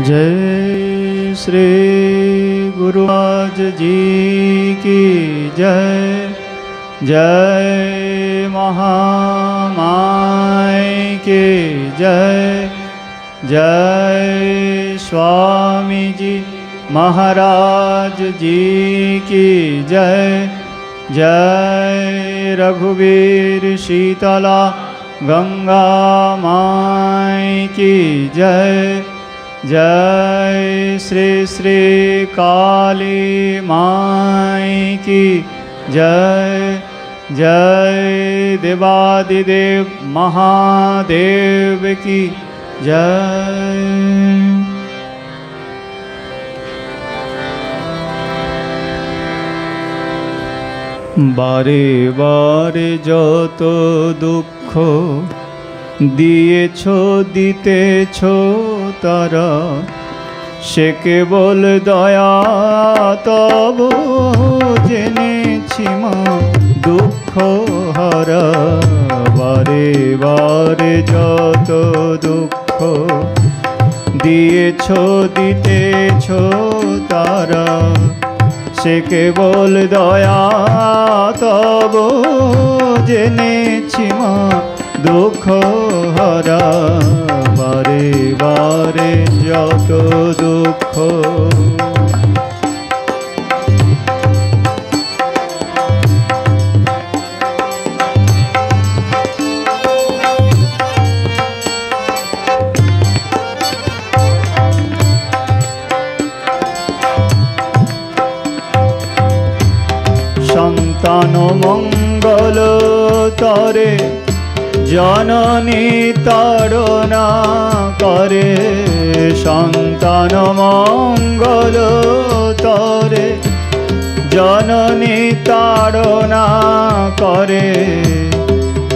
जय श्री गुरु आज जी की जय। जय महामाय की जय। जय स्वामी जी महाराज जी की जय। जय रघुवीर शीतला गंगा माय की जय। जय श्री श्री काली माई की जय जय देवादिदेव महादेव की जय বারে বারে যত দুঃখ দিয়েছ দিতেছ তারা সে কেবল দয়া, তব জেনেছি মা দুঃখ হারা। বারে বারে যত দুঃখ দিয়েছ, দিতেছ তারা। সে কেবল দয়া, তব জেনেছি মা দুঃখ হরা বারে বারে যত দুঃখ। সন্তান মঙ্গল তরে জননী তাড়না করে, সন্তান মঙ্গল তরে। জননী তাড়না করে,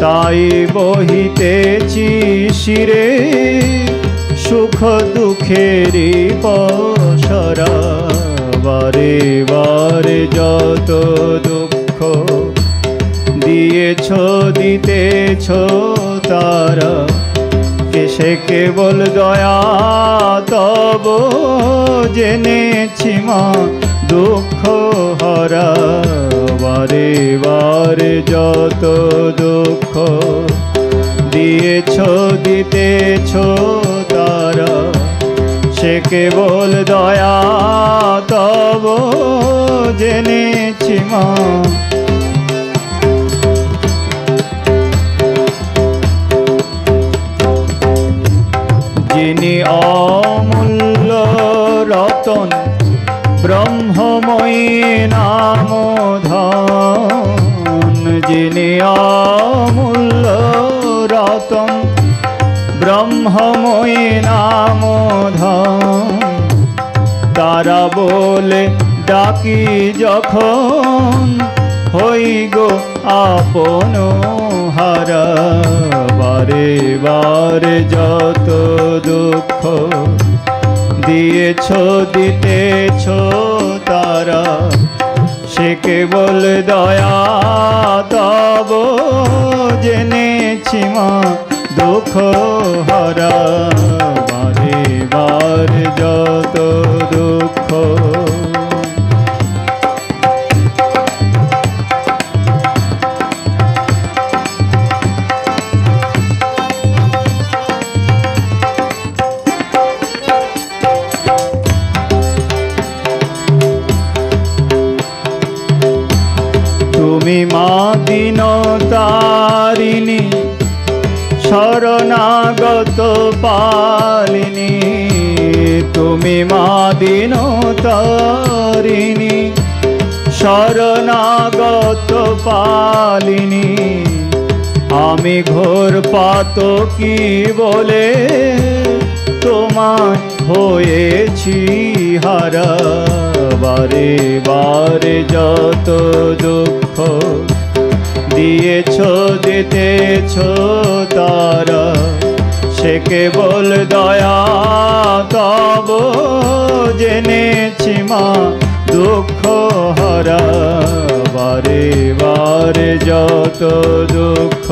তাই বহিতেছি শিরে। সুখ দুঃখেরই পসরা বারে বারে যত দুঃখ দিয়েছ, দিতেছ তারা। কেসে কেবল দয়া, তব জেনেছি মা দুঃখ হরা। বারে বারে যত দুঃখ দিয়েছ, দিতেছ তারা। সে কেবল দয়া, তব জেনেছি মা অমূল্য রতন, ব্রহ্মময়ী নাম ধন যিনি অমূল্য রতন, ব্রহ্মময়ী নাম ধন তারা বলে, ডাকি যখন হই গো আপন হারা। বারে বারে যত দুঃখ দিয়েছ, দিতেছ তারা, সে কেবল দয়া, তব জেনেছি মা দুঃখ হরা। বারে বারে যত আমি ঘোর পাত কি বলে তোমার হয়েছি হারা বারে বারে যত দুঃখ দিয়েছ, দিতেছ তারা, সে কেবল দয়া, তব জেনেছি মা দুঃখ হরা। বারে বারে যত দুঃখ।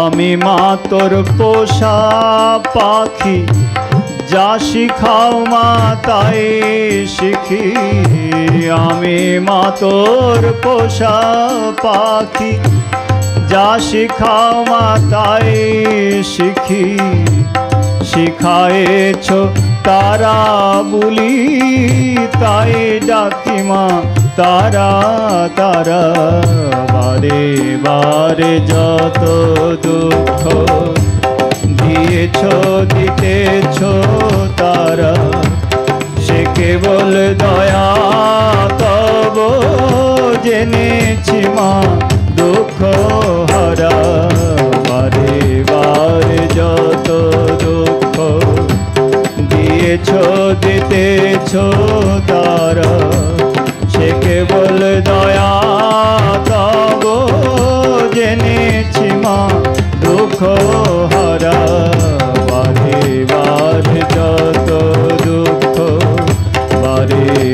আমি মাতর পোষা পাখি যা শিখাও মা তাই শিখি আমি মা তোর পোষা পাখি। যা শিখাও মা তাই শিখি, শিখায়েছ তারা বলি, তাই ডাকি মা তারা তারা বারে বারে যত দুঃখ। দিয়েছ, দিতেছ তারা। সে কেবল দয়া, তব জেনেছি মা দুঃখ হারা। বারে বারে যত দুঃখ দিয়েছ, দিতেছ তারা। সে কেবল দয়া, তব জেনেছি মা দুঃখ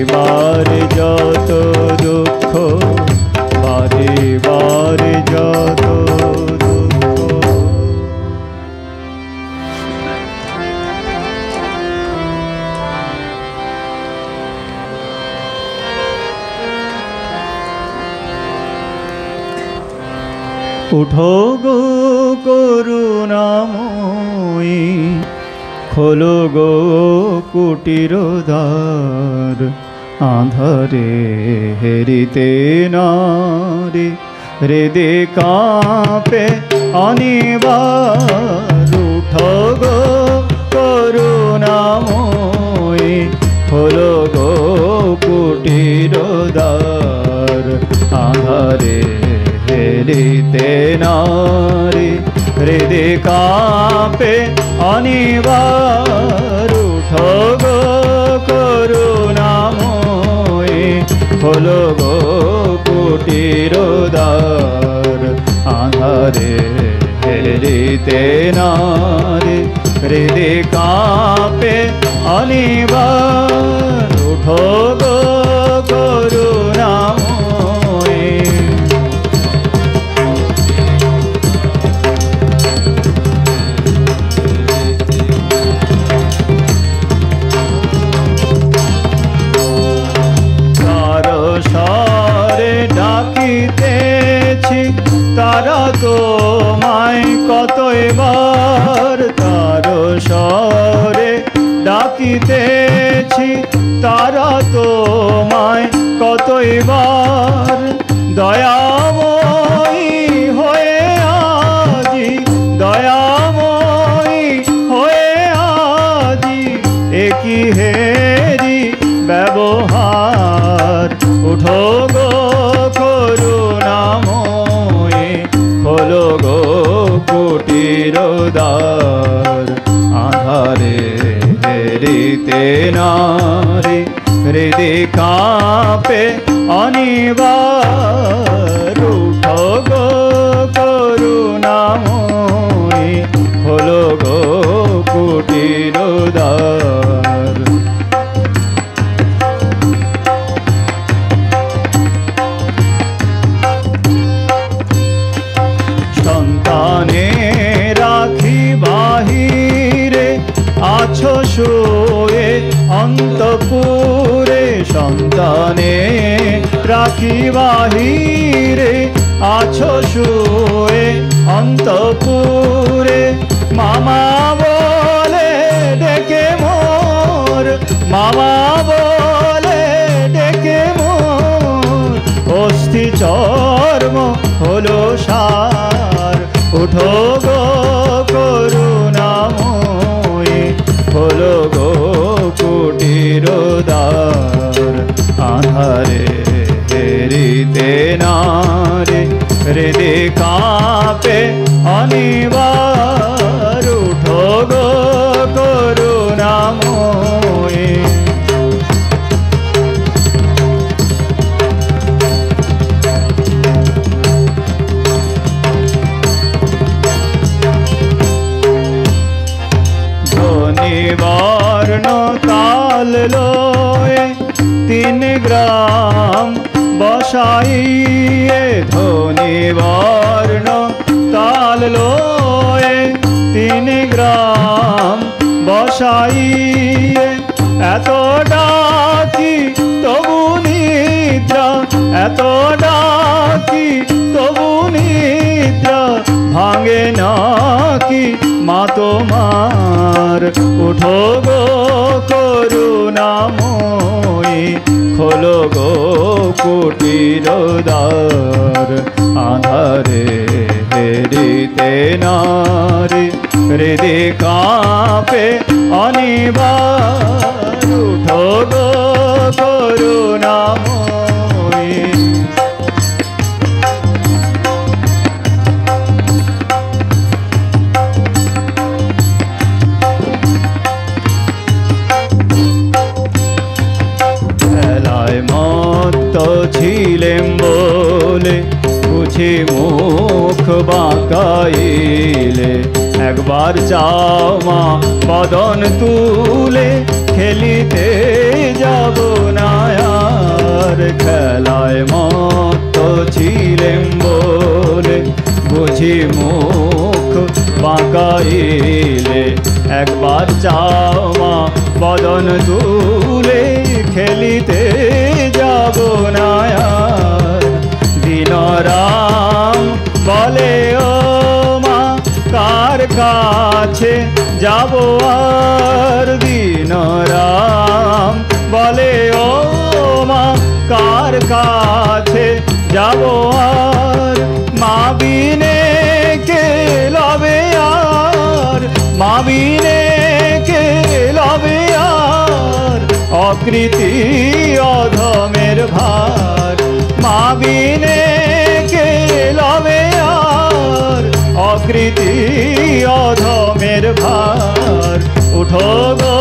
বারে যত দুঃখ বারে বারে যত উঠো গো করুণাময়ী খোলো গো কুটির দ্বার আধারে হেরিতে নারে হৃদে কাঁপে অনিবার উঠো হেরিতে নারী হৃদে কাঁপে অনিবার উঠো গো হেরিতে নারী হৃদে সার উঠো গো করুণাময়ী হলো গো কুটির দ্বার। আধারে হেরিতে নারে হৃদে কাঁপে অনিবার উঠো গো বসাইয়ে এত ডাকি, তবু নিদ্রা, এত ডাকি, তবু নিদ্রা ভাঙে নাকি মা তোমার? উঠো গো করুণাময়ী, খোলো গো কুটির দ্বার আধারে হেরিতে নারী। হৃদি কাঁপে অনিবার উঠো গো করুণাময়ী খেলায় মত্ত ছিলেম বলে বুঝি মুখ বাঁকাইলে একবার চাও মা, বদন তুলে খেলিতে যাব না আর খেলায় মত্ত ছিলেম বলে। বুঝি মুখ বাঁকাইলে একবার চাও মা, বদন তুলে খেলিতে যাব না আর দিন রাম বলে, ও কাছে যাব আর দিন রাম বলে, ও মা, কার কাছে যাব আর? মা বিনে কে লবে আর? মা বিনে কে লবে আর? অকৃতি অধমের ভার। মা বিনে অকৃতি অধমের ভার। উঠো গো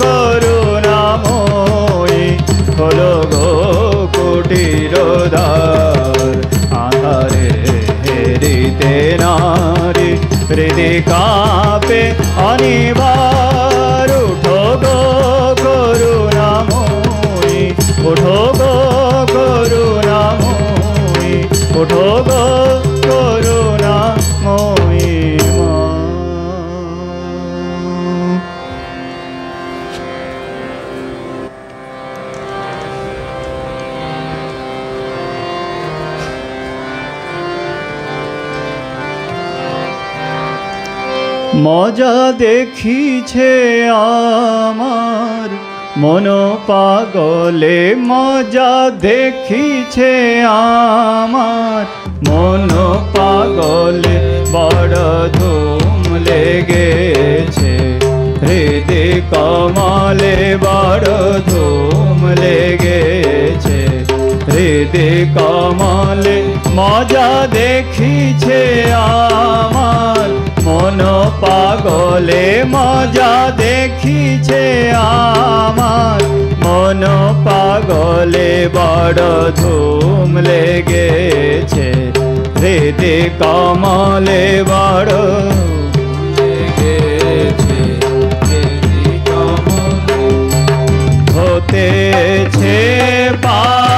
করুণাময়ী, খোলো গো কুটির দ্বার। আধারে হেরিতে নারী হৃদি কাপে অনিবার। মজা দেখিছে আমার। মন পাগলে মজা দেখিছে আমার। মন পাগলে বড় ধুম লেগেছে। হৃদয় কমলে বড় ধুম লেগেছে। হৃদয় কমলে মজা দেখিছে আমার মন পাগলে মজা দেখিছে আমার মন পাগলে বড় ধুম লেগেছে। হৃদয় কমলে বড় হতেছে পাগলের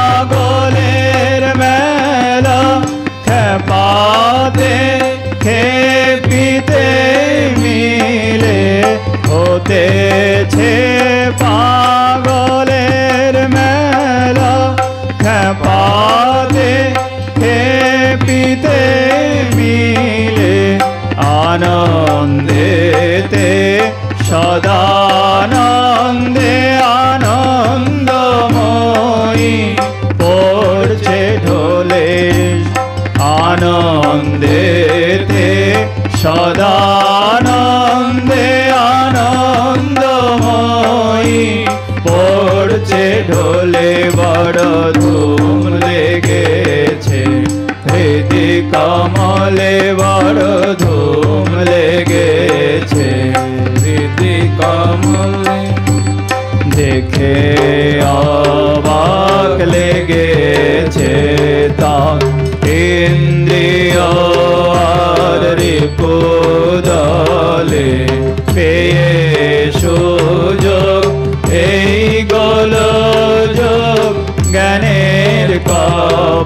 খেপাতে খেপিতে মিলে হতেছে পাগলের মেলা খেপাতে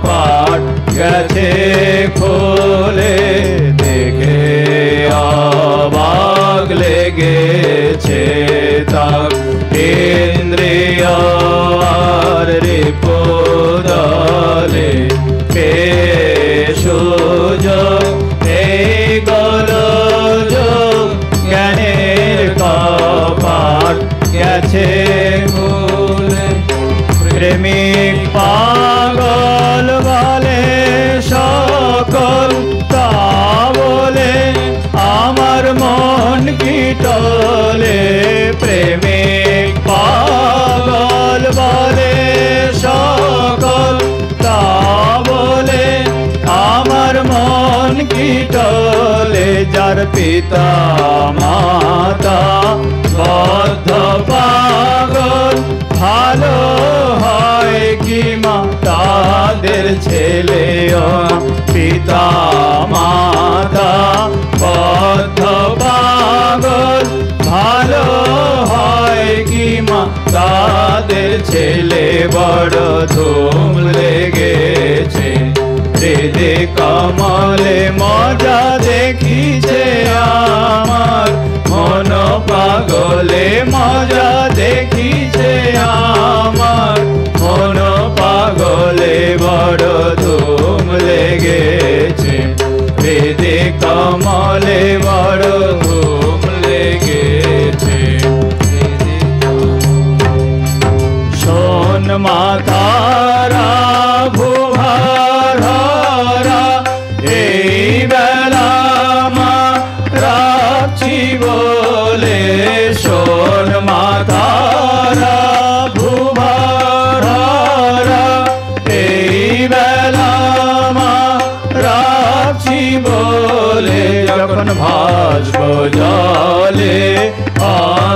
পাট গেছে খোলে দেখে অবাক লেগেছে তাক ইন্দ্রিয় আর রিপোদলে পেশুজ এই গোলজ জ্ঞানের কপাট গেছে খুলে প্রেমিক বিটলে যার পিতা মাতা, বদ্ধ পাগল, ভালো হয় কি মা? তাদের ছেলেও পিতা মাতা, বদ্ধ পাগল, ভালো হয় কি মা? তাদের ছেলে বড় ধুম লেগেছে। হৃদে কমলে মজা দেখিছে আমার। মন পাগলে মজা দেখিছে আমার। মন পাগলে বড় ধুম লেগেছে। হৃদে কমলে বড় ধুম লেগেছে। শোন মাতারা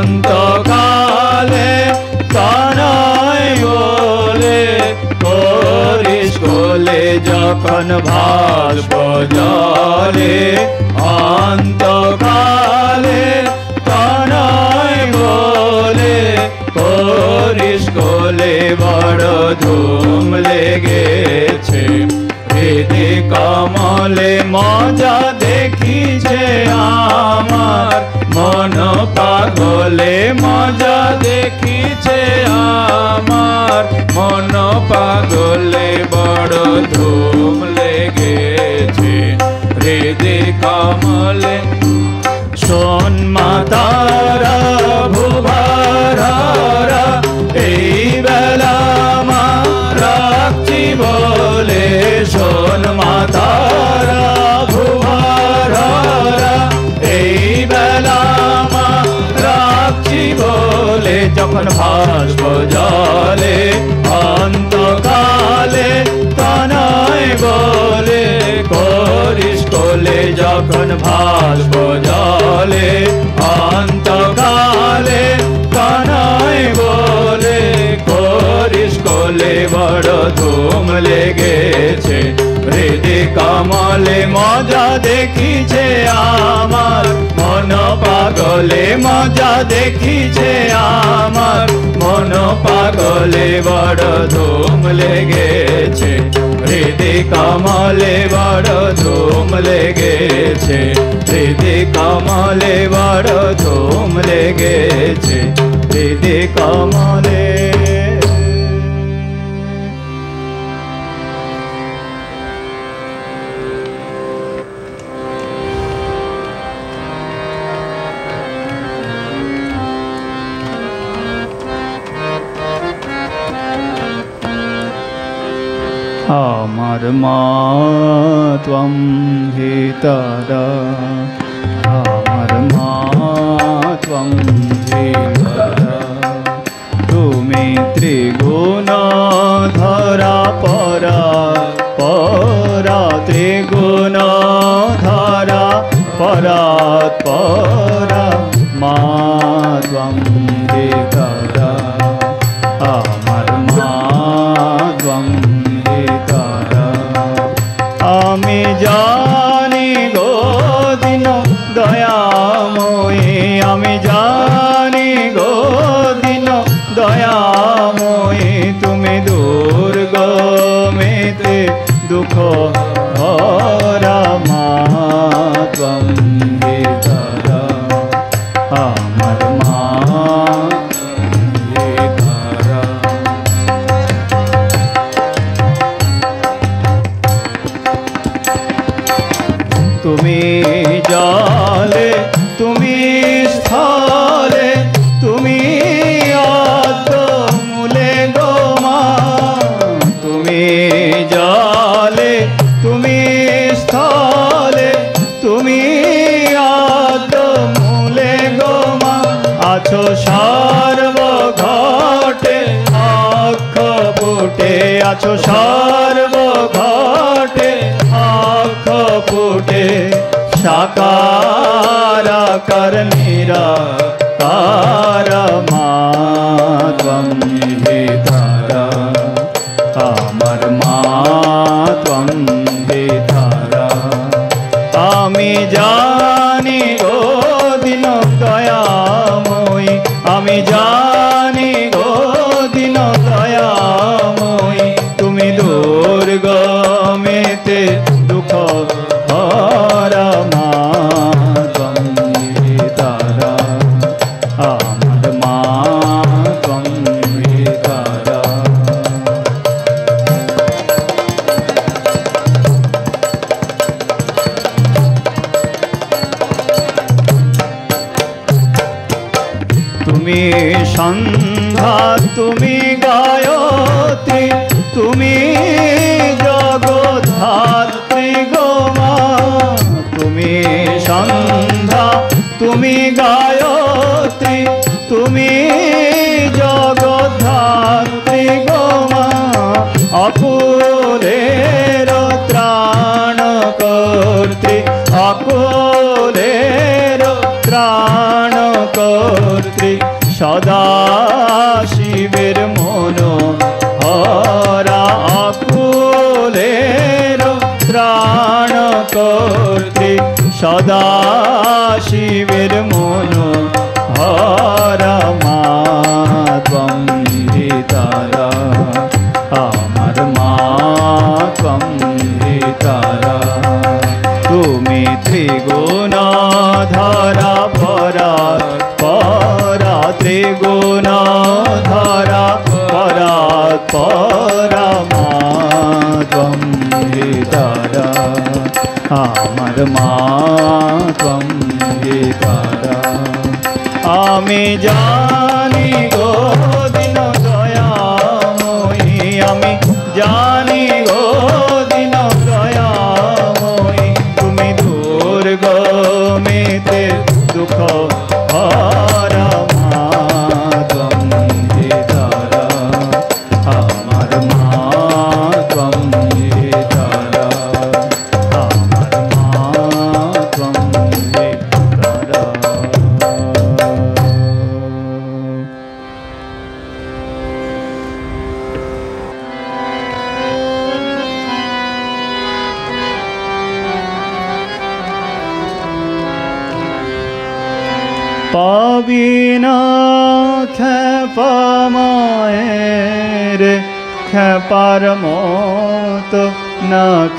অন্তকালে কানাই বলে করিস কোলে যখন ভাসব জলে। অন্তকালে কানাই বলে করিস কোলে বড় ধুম লেগেছে। হৃদে কমলে মজা দেখিছে আমার। মন পাগলে মজা দেখিছে আমার। মন পাগলে বড় ধুম লেগেছে। হৃদয় কমলে সোন মাতারা বলে যখন ভাসব জলে অন্তকালে কানায় বলে করিস কোলে যখন ভাসব জলে অন্তকালে কানায় বলে করিস কোলে বড় ধুম লেগেছে হৃদে কমলে মজা দেখিছে আমার। মন পাগলে মজা দেখিছে আমার। মন পাগলে বড় ধুম লেগেছে। হৃদে কমলে বড় ধুম লেগেছে। হৃদে কমলে বড় ধুম লেগেছে। হৃদে কমলে परमा त्वं हितर कर मेरा ஞானி ஓ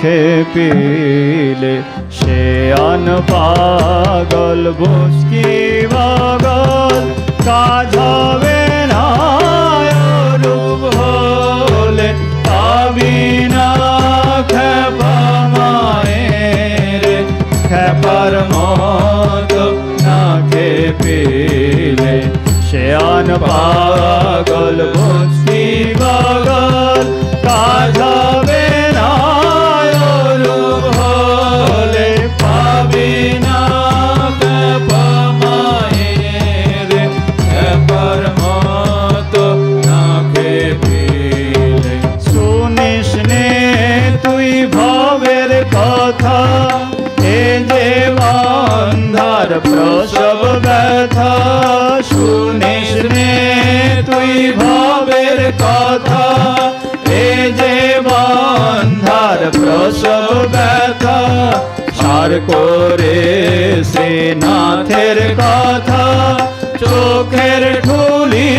छे पी সব ব্যথা, সার করে শ্রীনাথের কথা, চোখের ঠুলি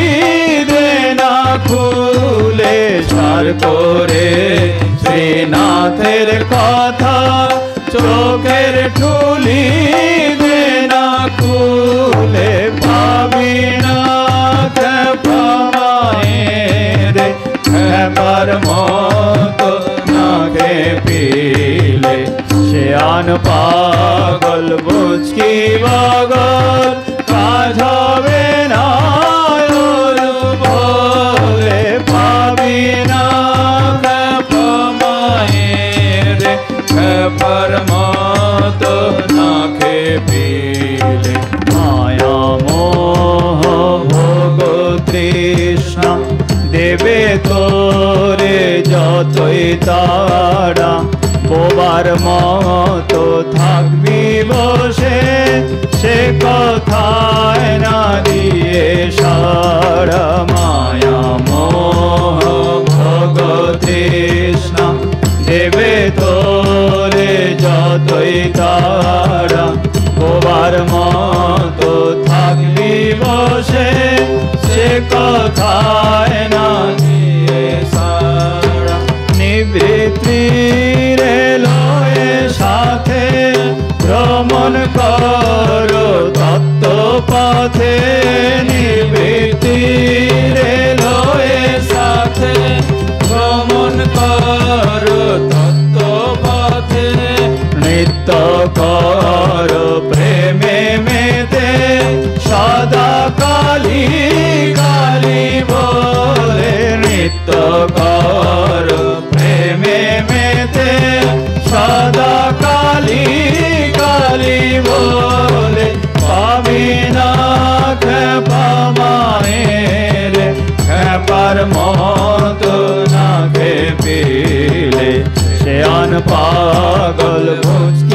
দেনা খুলে, সার করে শ্রীনাথের কথা, চোখের ঠুলি দেনা খুলে, পাবি না পামায়ের মতো পিলে সে আন পাগল, বুঝকি বগল কাজ হবে না বলে পাবি না কপ মায়ের খবর মত না খেপিলে মায়া মোহ ভোগ তৃষ্ণা দেবে তো যতই তারা, বোবার মতো থাকবি বসে, সে কথায় না দিয়ে সারা মায়া মোহ ভগতৃষ্ণা দেবে তোরে যতই তারা, বোবার মতো থাকবি বসে, সে কথায় না কর তত্ত্ব পথে রে লয়ে সাথে ভ্রমণ কর তত্ত্ব পথে নিত্য কর। সে আন পাগল মুচকি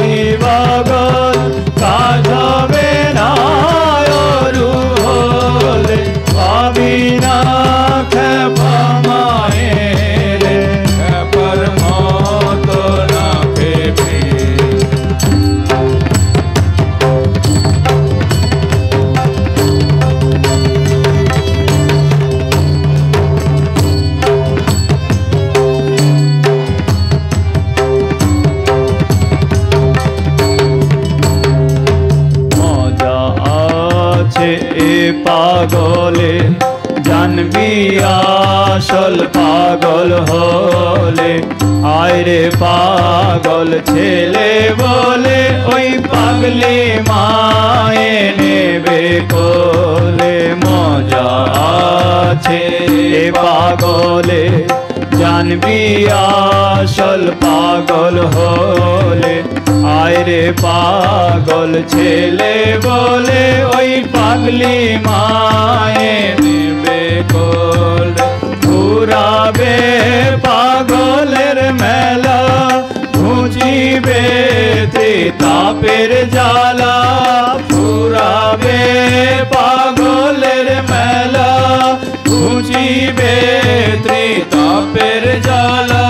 পাগলি মায়ে নেবে কোলে মজা আছে। পাগলে জানবি আসল পাগল হলে। আয়রে পাগল ছেলে বলে ওই পাগলি মায়ে নেবে কোল। ঘুরাবে পাগলের মেলা ঘুচিবে তাপের জ্বালা, ফুরাবে পাগলের মেলা ঘুচিবে ত্রিতাপের জ্বালা,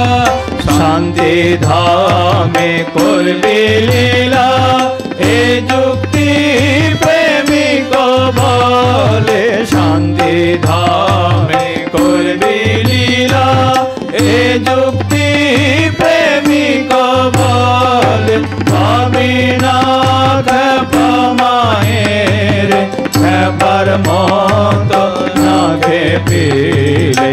শান্তি ধামে করবি লীলা, এ যুক্তি প্রেমিক বলে খেপার মতো না খেপিলে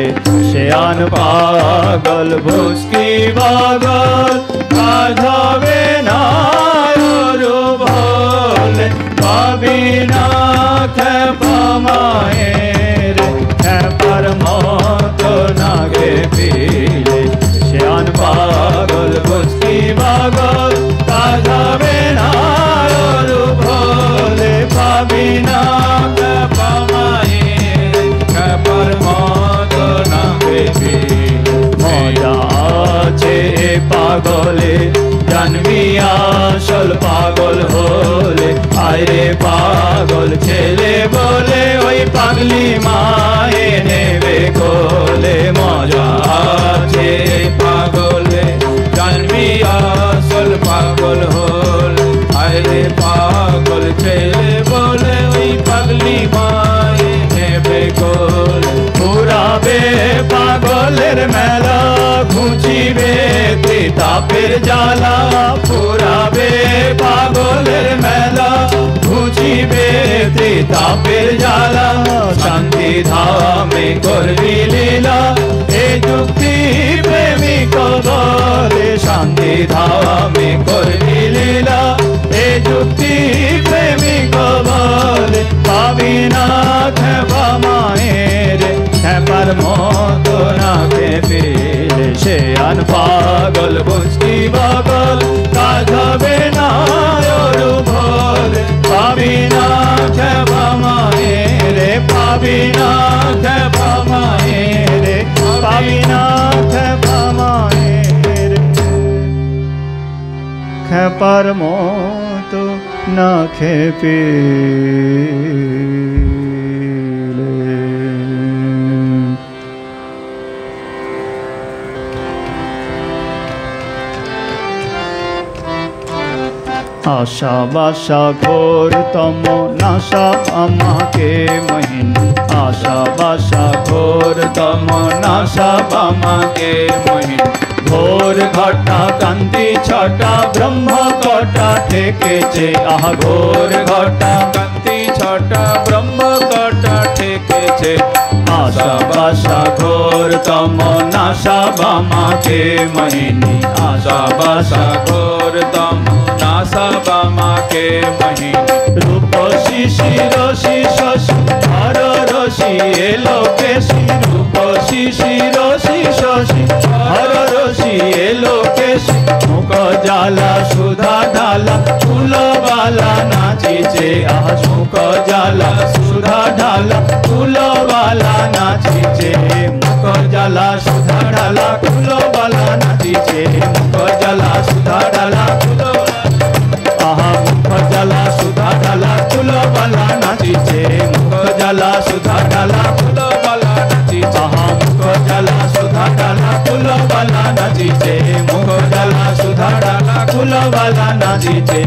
সে আন পাগল ভুসকি পাগল কাজ হবে না অরু বলে পাগলে জানবি আসল পাগল হলে। আরে পাগল ছেলে বলে ওই পাগলি মায়ে নেবে কোলে। মজা আছে পাগলে জানবি আসল পাগল হলে। আরে পাগল ছেলে বলে ওই পাগলি পুরাবে পাগলের মেলা ঘুচিবে তাপের জ্বালা পুরাবে পাগলের মেলা ঘুচিবে তাপের জ্বালা শান্তি ধামে করবি লীলা এ যুক্তি প্রেমিক বলে শান্তি ধামে করবি মতো না খেপিলে সে আন পাগল বুঝকি পাগল কাজ হবে না অরু ভোলে পাবি না খেপা মায়ের পাবি না খেপা মায়ের পাবি না খেপা মায়ের খেপার মতো না খেপে আশা বাসা ঘোর তম নাশা আমাকে মহিন। আশা বাসা ঘোর তম নাশা আমাকে মহিন। ঘোর ঘটা কান্তি ছটা, ব্রহ্ম কটা ঠেকেছে। আহ, ঘোর ঘটা কান্তি ছটা, ব্রহ্ম কটা ঠেকেছে। আশা বাসা ঘোর তম নাশা বামাকে মহিনী। আশা বাসা ঘোর তম নাসা বামাকে মহিনী রূপ শিশির শশী হর রশি এলো কেশি রূপ শিশির শশী হর রশি এলো কেশি মুখ জালা সুধা ঢালা ফুল বালা নাচিছে আহ মুখ জালা সুধা ঢালা নাচিছে মুখ জ্বালা সুধা ঢালা ফুল বালা নাচিছে।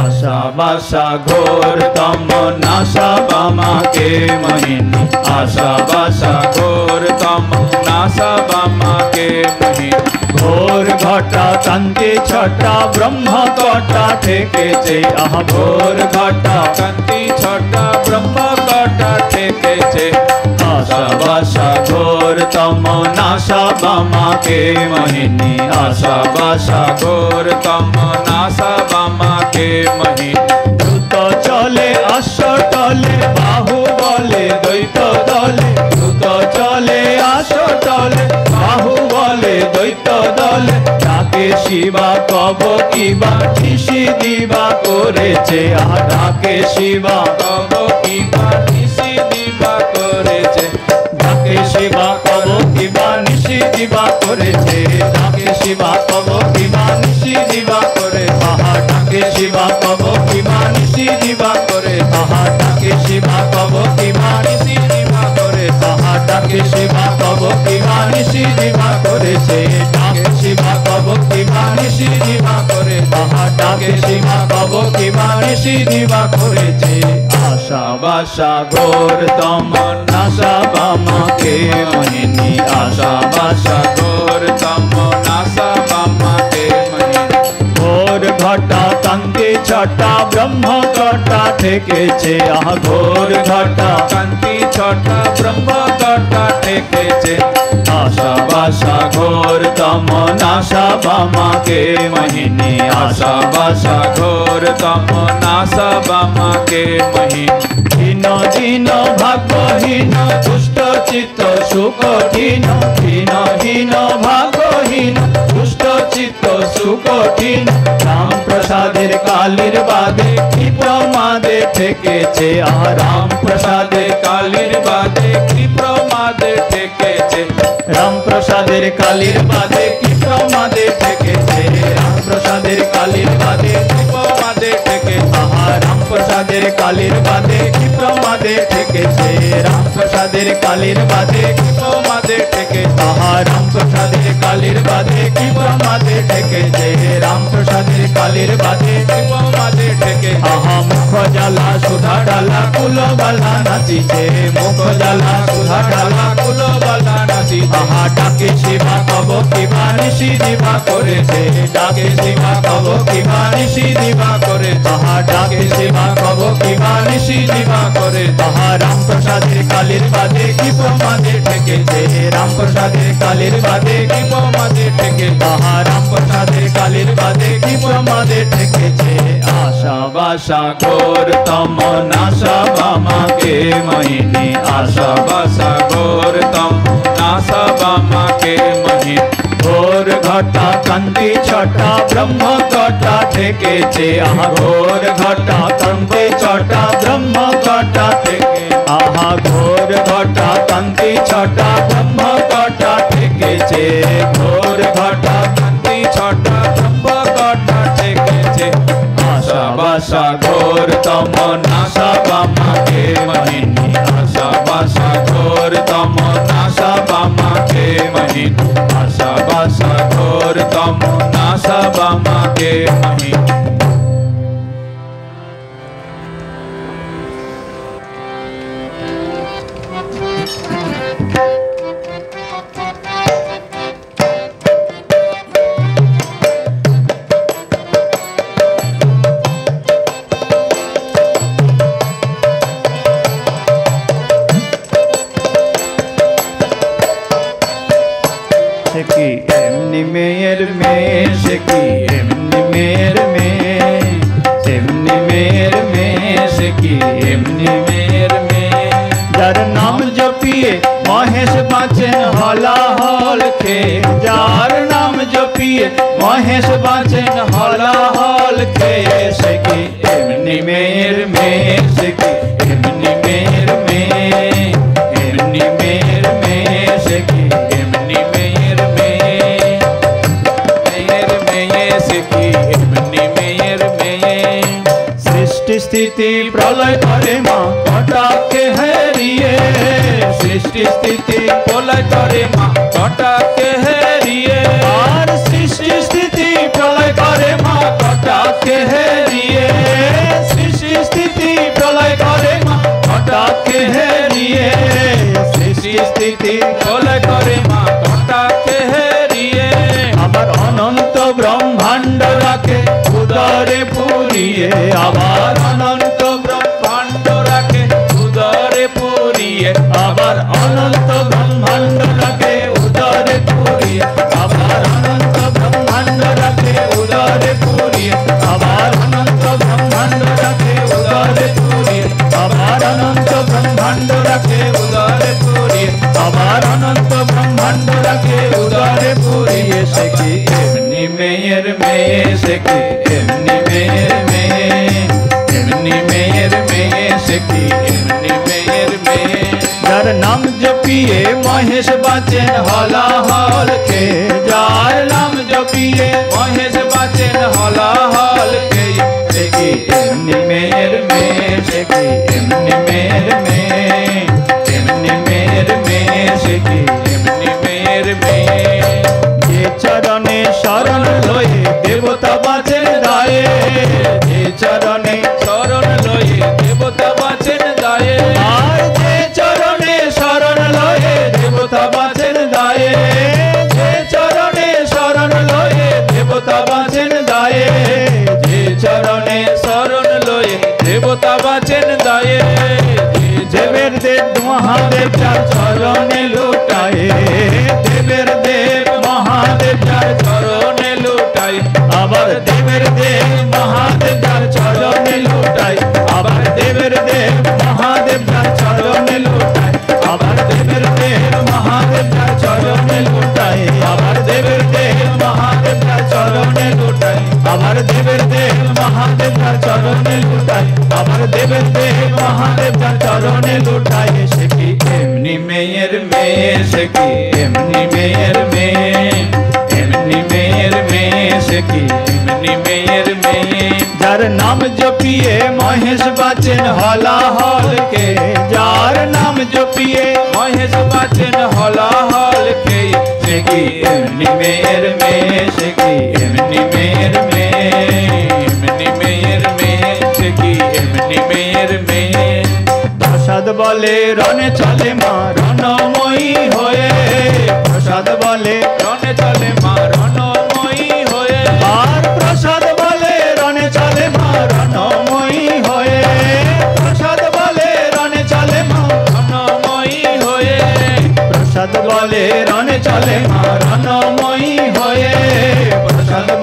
আশা বাসা ঘোর তম নাশা বামাকে মহিনী আশা বাসা ঘোর তম নাসা বামাকে মহিনী ঘোর ঘটা কান্তি ছটা, ব্রহ্ম কটা ঠেকেছে। আহ, ঘোর ঘটা কান্তি ছটা, ব্রহ্ম কটা ঠেকেছে। আশা বাসা ঘোর, তম নাশা বামাকে মহিনী। আশা বাসা ঘোর, তম নাসা বামাকে মহিনী। দ্রুত চলে আশটলে বাহু বলে, দ্বৈত দলে। দ্রুত চলে আশটলে বাহু বলে, দ্বৈত দলে। ডাকে শিবা, কব কিবা, ঋষি দিবা করেছে। আহ, ডাকে শিবা, কব কিবা নিশি ডাকে শিবা কব কিবা নিশি দিবা করেছে। তাকে শিবা কব কিবা নিশি দিবা করে তাহা। তাকে শিবা কব কিবা নিশি দিবা করে তাহা। তাকে শিবা কব নিশি দিবা আহা ডাকে শিবা, তব কিবা নিশি দিবা করেছে? ডাকে শিবা, তব কিবা নিশি দিবা করে তাহা ডাকে শিবা, তব কিবা নিশি দিবা করেছে? আশা বাসা ঘোর তমন আশা বামাকে মহিনী আশা ব্রহ্ম কটা ঠেকেছে আহ ঘোর ঘটা কান্তি ছটা ব্রহ্ম কটা ঠেকেছে আশা বাসা ঘোর তম নাশা বামাকে মহিনী আশা বাসা ঘোর তম নাসা বামাকে মহিনী হীন হীন ভাগ্যহীন দুষ্ট চিত্ত সুকঠিন হীন হীন ভাগ্যহীন দুষ্ট চিত্ত সুকঠিন। রাম প্রসাদের কালির বাদে কি প্রমাদে ঠেকেছে আহ রাম প্রসাদের কালীর বাদে কি প্রমাদে ঠেকেছে রাম প্রসাদের কালির বাদে কি প্রমাদে ঠেকেছে রাম প্রসাদের কালির বাদে কি প্রমাদে ঠেকেছে রাম প্রসাদের কালির বাদে কি ঠেকেছে রাম প্রসাদের কালির বাদে কি ঠেকেছে আহা রাম প্রসাদের কালির বাদে কি প্রমাদে ঠেকেছে রাম প্রসাদের কালির বাদে কি প্রমাদে ঠেকেছে আহা মুখ জ্বালা সুধা ডালা কুলো বালা নাচিছে মুখ জ্বালা সুধা ডালা কুলো বালা নাচি আহা ডাকে শিবা কব কিবা নিশি দিবা করেছে। ডাকে শিবা কব কিবা নিশি দিবা করে। তাহা ডাকে শিবা কব কিবা নিশি দিবা করে। তাহা রাম প্রসাদের কালির বাদে কি প্রমাদে ঠেকেছে। রাম প্রসাদের কালির বাদে কি প্রমাদে ঠেকে। তাহা রাম কালির বাদে কি প্রমাদে ঠেকেছে। আশা বাসা ঘোর তম নাশা বামাকে মহিনী আশা বাসা ঘোর তম নাসা বামাকে মহিনী ঘোর ঘটা কান্তি ছটা ব্রহ্ম কটা ঠেকেছে আহা ঘোর ঘটা কান্তি ছটা ব্রহ্ম কটা থেকে আহা ঘোর ঘটা কান্তি ছটা ব্রহ্ম কটা ঠেকেছে ঘোর ঘটা কান্তি ছটা ব্রহ্ম কটা ঠেকেছে আশা ঘোর তম নাশা বামাকে মহিনী আশা বাসা ঘোর তম নাশা বামাকে মহিনী আশা বাসা ঘোর তম নাশা বামাকে মহিনী সে জপিয়ে মহেশ বাঁচেন হলাহল খে যার নাম জপিয়ে মহেশ বাঁচেন হলাহল খে সে কি এমনি মেয়ের মেয়ে সে কি এমনি মেয়ের स्थिति प्रलय करे कटा के हरिए। सृष्टि स्थिति प्रलय करे माँ के हरिए। और सृष्टि स्थिति प्रलय करे माँ घटा के हरिए। सृष्टि स्थिति प्रलय करे माँ घटा के हरिए। सृष्टि स्थिति মেয়ে সে কি এমনি মেয়ের মেয়ে এমনি মেয়ের মেয়ে সে কি এমনি মেয়ের মেয়ে যার নাম জপিয়ে মহেশ বাঁচেন হলাহল কে যার নাম জপিয়ে মহেশ বাচেন হলাহল কে সে কি এমনি মেয়ের মেয়ে সে কি এমনি মেয়ের মেয়ে চরণে শরণ লয়ে দেবতা বাচেন দায়ে। দেবের দেব মহাদেব যার চরণে লুটায়। দেবের দেব মহাদেব যার চরণে লুটায়। আবার দেবের দেব মহাদেব যার এমনি মেয়ের কি? এমনি মেয়ের মেয়ে এমনি মেয়ের মেয়ে সে বলে রনে চলে মা রণময়ী হয়ে প্রসাদ বলে, রণে চলে মা, রণময়ী হয়ে। আর প্রসাদ বলে রনে চলে মা, রণময়ী হয়ে। প্রসাদ বলে রনে চলে মা, রণময়ী হয়ে। প্রসাদ বলে রনে চলে মা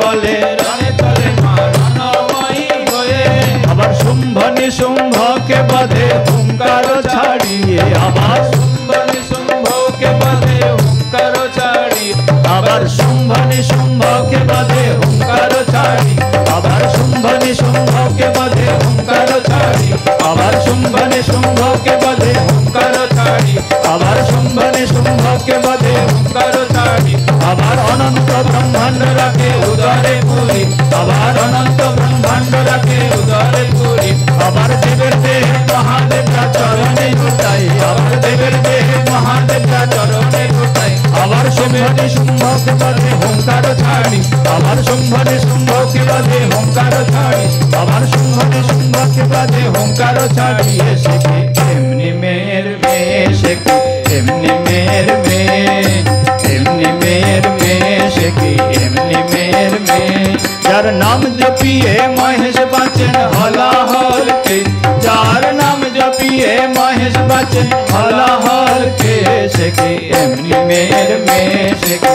বলে রণে চলে মা রণময়ী হয়ে। আবার শুম্ভ নিশুম্ভকে বধে হুঙ্কার ছাড়িয়ে। আবার শুম্ভনি শুম্ভকে বাধে হুঙ্কার ছাড়ি আবার শুম্ভ নিশুম্ভকে বধে হুঙ্কার ছাড়ি আবার শুম্ভ নিশুম্ভকে বধে হুঙ্কার ছাড়ি আবার শুম্ভ নিশুম্ভকে বধে হুঙ্কার ছাড়ি আবার শুম্ভ নিশুম্ভকে বধে আবার অনন্ত ব্রহ্মাণ্ড রাখে উদরে পুরী। আবার जपिए महेश बचन हला हल के। चार नाम जपिए महेश बचन हला हल के सके एमनी मेर में सके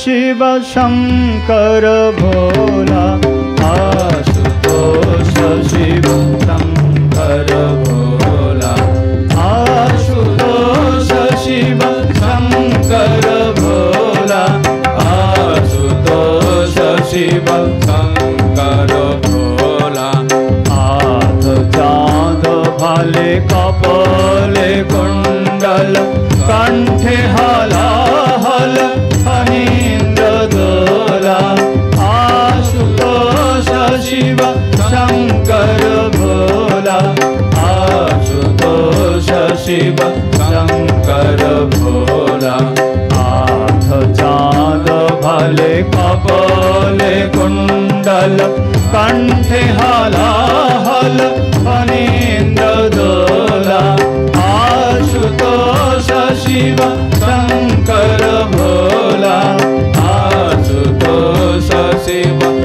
शिव शङ्कर भोला। शिव शङ्कर भोला। आठ चाद भले कपले कुण्डल कण्ठे हलाहल फणीन्द्र दोला। आशुतोष शिव शङ्कर भोला। Ashutosh Shiv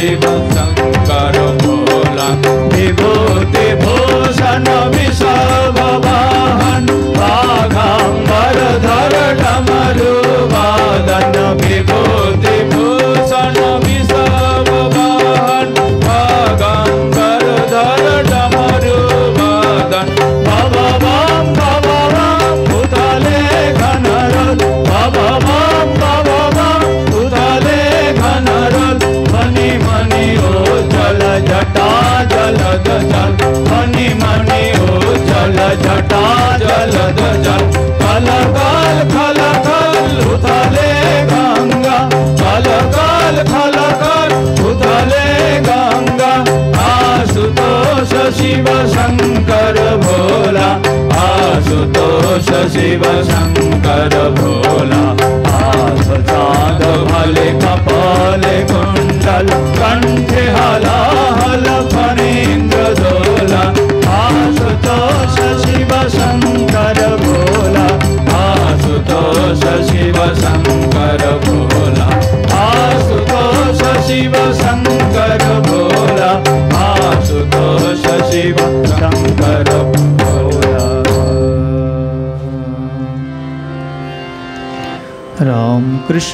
você voltar.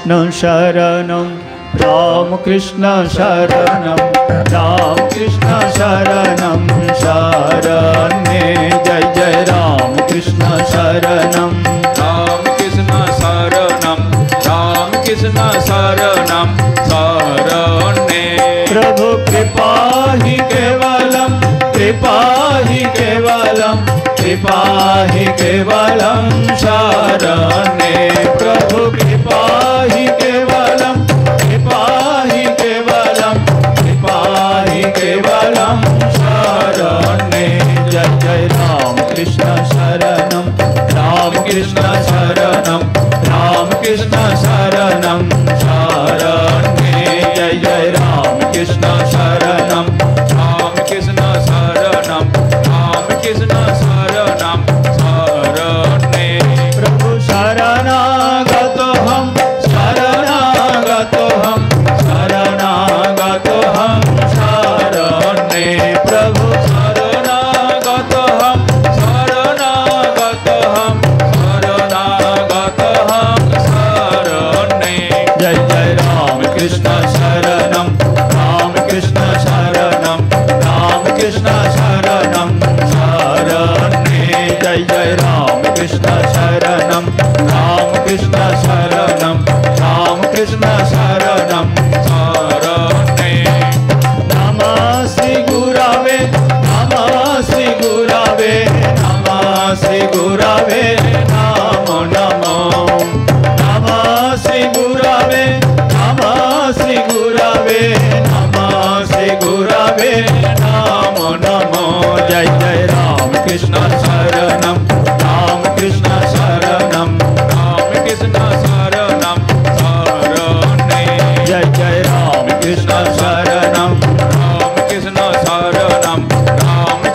कृष्ण शरण। राम कृष्ण शरण। राम कृष्ण शरण। शरण जय जय राम कृष्ण शरण। राम कृष्ण शरण। राम प्रभु कृपा ही केवलं कृपा ही केवलं कृपा ही केवल शरण कृष्ण शरणं शरण्ये जय जय रामकृष्ण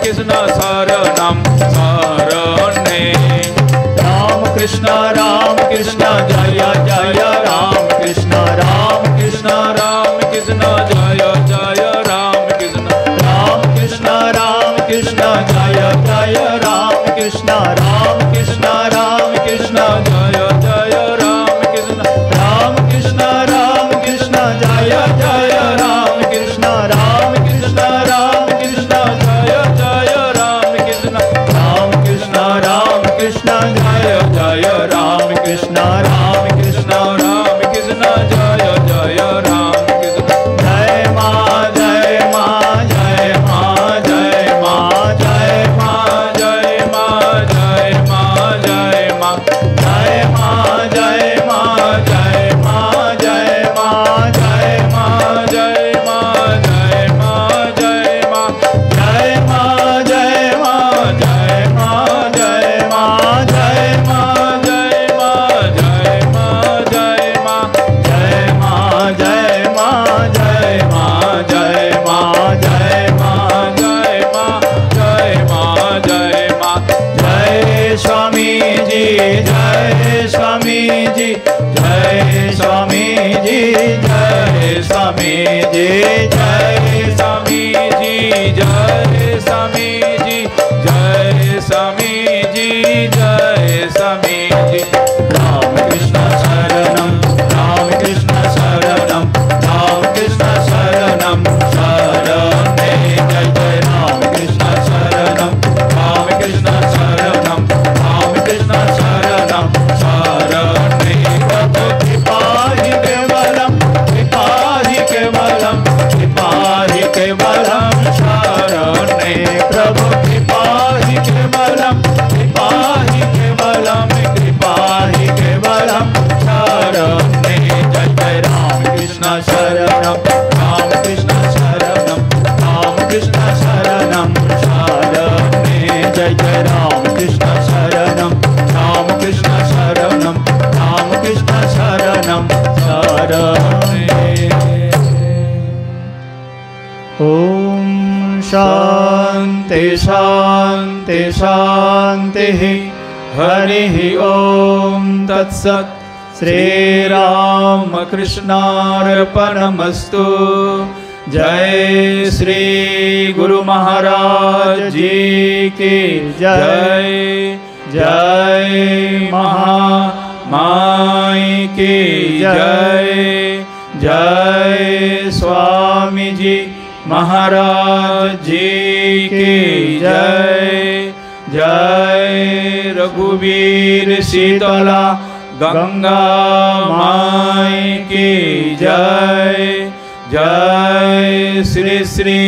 कृष्ण सारणम सारणे राम कृष्ण राम कृष्ण जय जय राम कृष्ण राम कृष्ण कृष्णार्पणमस्तु। जय श्री गुरु महाराज जी की जय। जय महामाई की जय। जय स्वामी जी महाराज जी की जय। जय रघुवीर शीतला गंगा माई की जय जय श्री श्री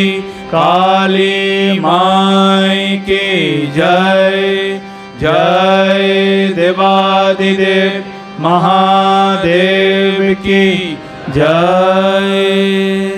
काली माई की जय जय देवादिदेव महादेव की जय।